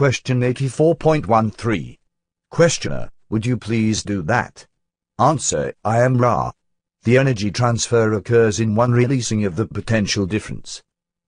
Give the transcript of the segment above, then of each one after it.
Question 84.13. Questioner, would you please do that? Answer, I am Ra. The energy transfer occurs in one releasing of the potential difference.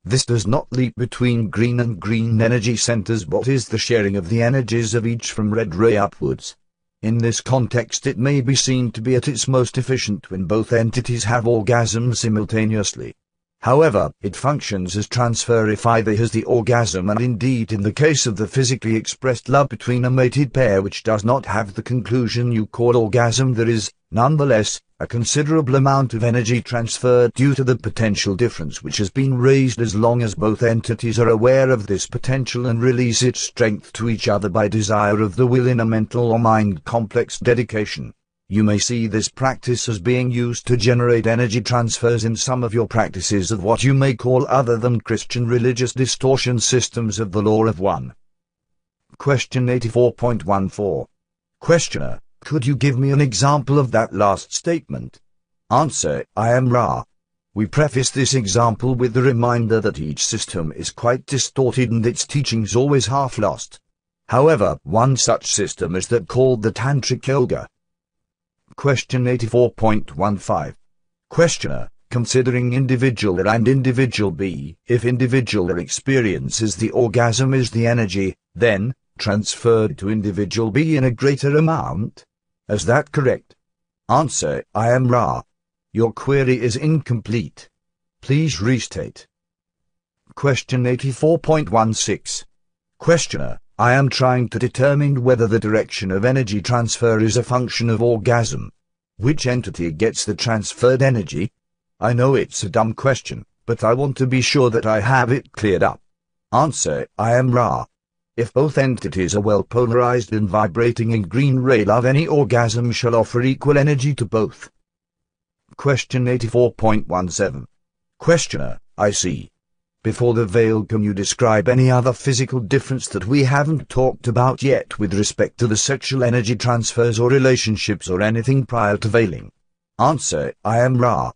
This does not leap between green and green energy centers but is the sharing of the energies of each from red ray upwards. In this context it may be seen to be at its most efficient when both entities have orgasm simultaneously. However, it functions as transfer if either has the orgasm and indeed in the case of the physically expressed love between a mated pair which does not have the conclusion you call orgasm there is, nonetheless, a considerable amount of energy transferred due to the potential difference which has been raised as long as both entities are aware of this potential and release its strength to each other by desire of the will in a mental or mind complex dedication. You may see this practice as being used to generate energy transfers in some of your practices of what you may call other than Christian religious distortion systems of the law of one. Question 84.14. Questioner, could you give me an example of that last statement? Answer, I am Ra. We preface this example with the reminder that each system is quite distorted and its teachings always half lost. However, one such system is that called the Tantric Yoga, Question 84.15. Questioner, considering individual A and individual B, if individual A experiences the orgasm is the energy, then, transferred to individual B in a greater amount? Is that correct? Answer, I am Ra. Your query is incomplete. Please restate. Question 84.16. Questioner, I am trying to determine whether the direction of energy transfer is a function of orgasm. Which entity gets the transferred energy? I know it's a dumb question, but I want to be sure that I have it cleared up. Answer, I am Ra. If both entities are well polarized and vibrating in green ray love any orgasm shall offer equal energy to both. Question 84.17. Questioner, I see. Before the veil can you describe any other physical difference that we haven't talked about yet with respect to the sexual energy transfers or relationships or anything prior to veiling? Answer, I am Ra.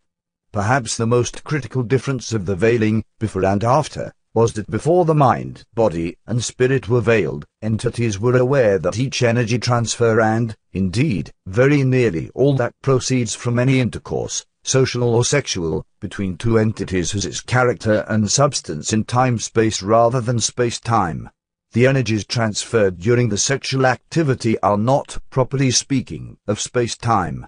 Perhaps the most critical difference of the veiling, before and after, was that before the mind, body, and spirit were veiled, entities were aware that each energy transfer and, indeed, very nearly all that proceeds from any intercourse, social or sexual, between two entities has its character and substance in time-space rather than space-time. The energies transferred during the sexual activity are not, properly speaking, of space-time.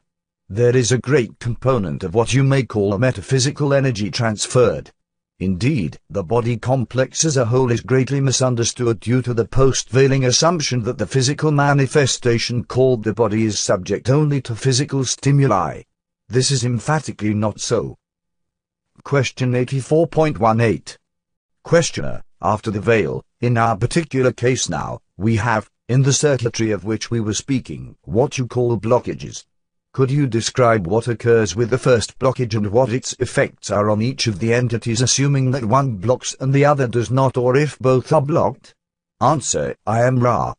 There is a great component of what you may call a metaphysical energy transferred. Indeed, the body complex as a whole is greatly misunderstood due to the post-veiling assumption that the physical manifestation called the body is subject only to physical stimuli. This is emphatically not so. Question 84.18. Questioner, after the veil, in our particular case now, we have, in the circuitry of which we were speaking, what you call blockages. Could you describe what occurs with the first blockage and what its effects are on each of the entities assuming that one blocks and the other does not or if both are blocked? Answer, I am Ra.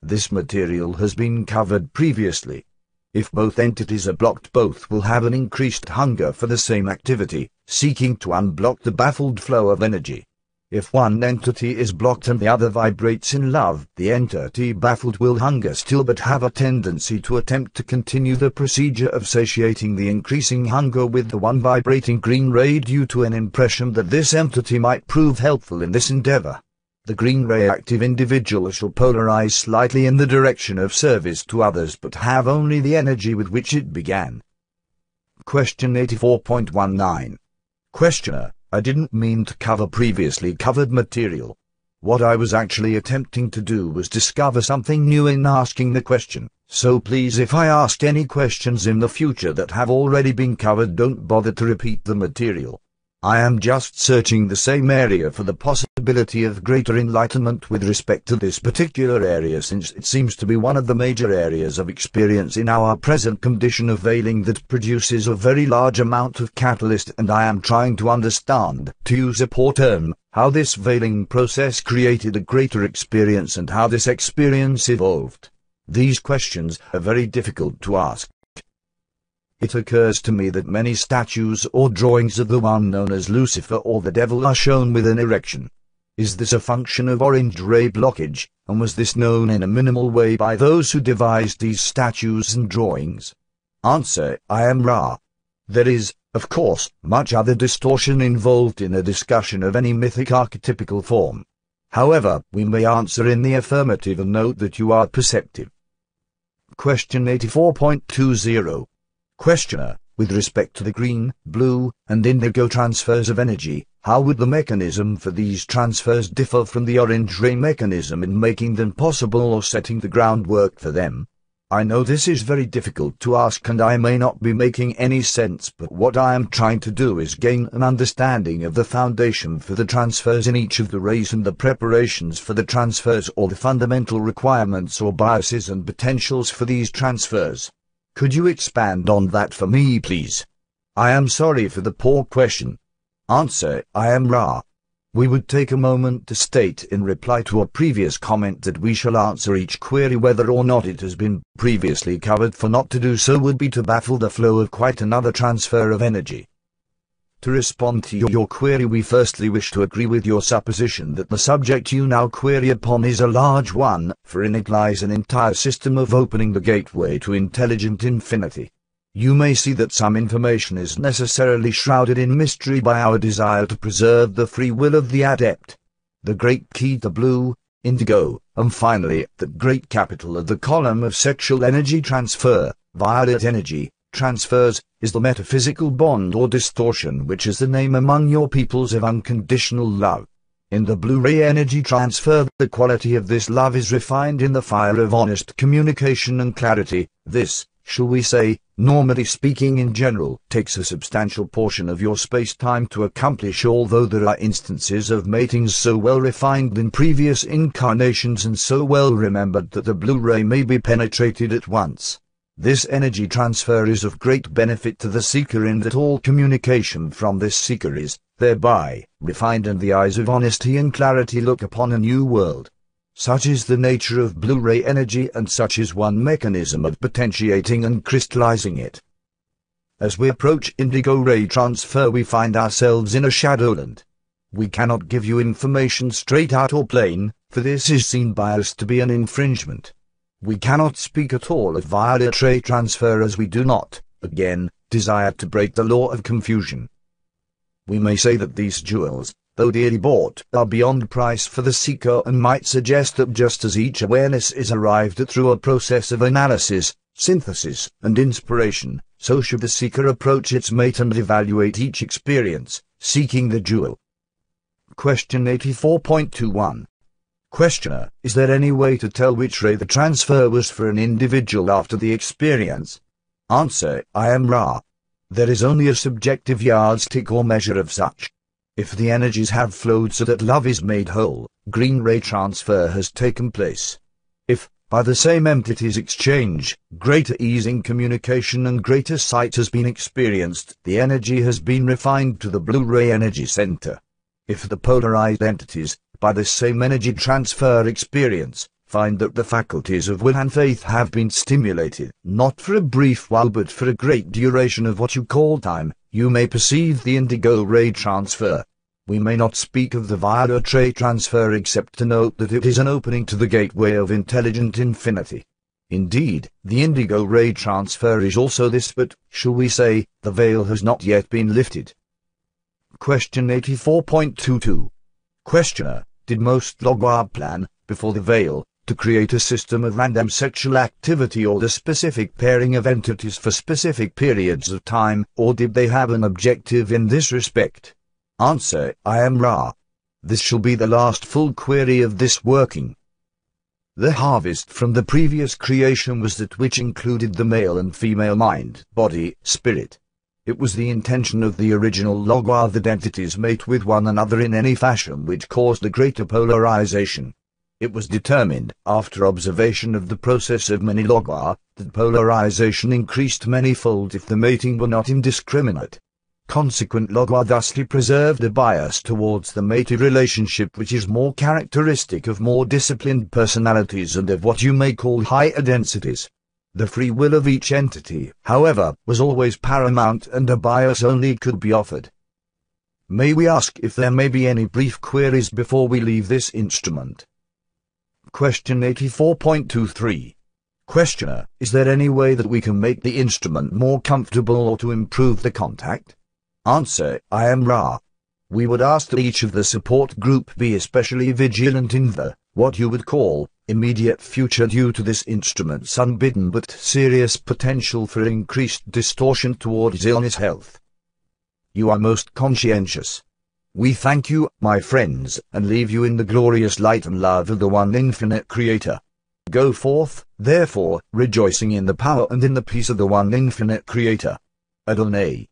This material has been covered previously. If both entities are blocked both will have an increased hunger for the same activity, seeking to unblock the baffled flow of energy. If one entity is blocked and the other vibrates in love, the entity baffled will hunger still but have a tendency to attempt to continue the procedure of satiating the increasing hunger with the one vibrating green ray due to an impression that this entity might prove helpful in this endeavor the green reactive individual shall polarize slightly in the direction of service to others but have only the energy with which it began. Question 84.19. Questioner, I didn't mean to cover previously covered material. What I was actually attempting to do was discover something new in asking the question, so please if I asked any questions in the future that have already been covered don't bother to repeat the material. I am just searching the same area for the possibility of greater enlightenment with respect to this particular area since it seems to be one of the major areas of experience in our present condition of veiling that produces a very large amount of catalyst and I am trying to understand, to use a poor term, how this veiling process created a greater experience and how this experience evolved. These questions are very difficult to ask. It occurs to me that many statues or drawings of the one known as Lucifer or the devil are shown with an erection. Is this a function of orange ray blockage, and was this known in a minimal way by those who devised these statues and drawings? Answer, I am Ra. There is, of course, much other distortion involved in a discussion of any mythic archetypical form. However, we may answer in the affirmative and note that you are perceptive. Question 84.20 Questioner, with respect to the green, blue, and indigo transfers of energy, how would the mechanism for these transfers differ from the orange ray mechanism in making them possible or setting the groundwork for them? I know this is very difficult to ask and I may not be making any sense but what I am trying to do is gain an understanding of the foundation for the transfers in each of the rays and the preparations for the transfers or the fundamental requirements or biases and potentials for these transfers. Could you expand on that for me please? I am sorry for the poor question. Answer, I am Ra. We would take a moment to state in reply to a previous comment that we shall answer each query whether or not it has been previously covered for not to do so would be to baffle the flow of quite another transfer of energy. To respond to your query we firstly wish to agree with your supposition that the subject you now query upon is a large one, for in it lies an entire system of opening the gateway to intelligent infinity you may see that some information is necessarily shrouded in mystery by our desire to preserve the free will of the adept. The great key to blue, indigo, and finally, the great capital of the column of sexual energy transfer, violet energy, transfers, is the metaphysical bond or distortion which is the name among your peoples of unconditional love. In the blue-ray energy transfer, the quality of this love is refined in the fire of honest communication and clarity. This, shall we say, normally speaking in general, takes a substantial portion of your space-time to accomplish although there are instances of matings so well refined in previous incarnations and so well remembered that the blue-ray may be penetrated at once. This energy transfer is of great benefit to the seeker in that all communication from this seeker is, thereby, refined and the eyes of honesty and clarity look upon a new world. Such is the nature of blue-ray energy and such is one mechanism of potentiating and crystallizing it. As we approach indigo ray transfer we find ourselves in a shadowland. We cannot give you information straight out or plain, for this is seen by us to be an infringement. We cannot speak at all of violet ray transfer as we do not, again, desire to break the law of confusion. We may say that these jewels, though dearly bought, are beyond price for the seeker and might suggest that just as each awareness is arrived at through a process of analysis, synthesis, and inspiration, so should the seeker approach its mate and evaluate each experience, seeking the jewel. Question 84.21 Questioner, is there any way to tell which ray the transfer was for an individual after the experience? Answer, I am Ra. There is only a subjective yardstick or measure of such. If the energies have flowed so that love is made whole, green ray transfer has taken place. If, by the same entities exchange, greater ease in communication and greater sight has been experienced, the energy has been refined to the blue ray energy center. If the polarized entities, by the same energy transfer experience, find that the faculties of will and faith have been stimulated, not for a brief while but for a great duration of what you call time, you may perceive the indigo ray transfer. We may not speak of the violet ray transfer except to note that it is an opening to the gateway of intelligent infinity. Indeed, the indigo ray transfer is also this but, shall we say, the veil has not yet been lifted. Question 84.22 Questioner, did most Logoi plan, before the veil, to create a system of random sexual activity or the specific pairing of entities for specific periods of time, or did they have an objective in this respect? Answer, I am Ra. This shall be the last full query of this working. The harvest from the previous creation was that which included the male and female mind, body, spirit. It was the intention of the original Logoi that entities mate with one another in any fashion which caused a greater polarization. It was determined, after observation of the process of many logoi, that polarization increased manyfold if the mating were not indiscriminate. Consequent logoi thusly preserved a bias towards the mated relationship which is more characteristic of more disciplined personalities and of what you may call higher densities. The free will of each entity, however, was always paramount and a bias only could be offered. May we ask if there may be any brief queries before we leave this instrument? Question 84.23. Questioner, is there any way that we can make the instrument more comfortable or to improve the contact? Answer, I am Ra. We would ask that each of the support group be especially vigilant in the, what you would call, immediate future due to this instrument's unbidden but serious potential for increased distortion towards illness health. You are most conscientious. We thank you, my friends, and leave you in the glorious light and love of the one infinite Creator. Go forth, therefore, rejoicing in the power and in the peace of the one infinite Creator. Adonai.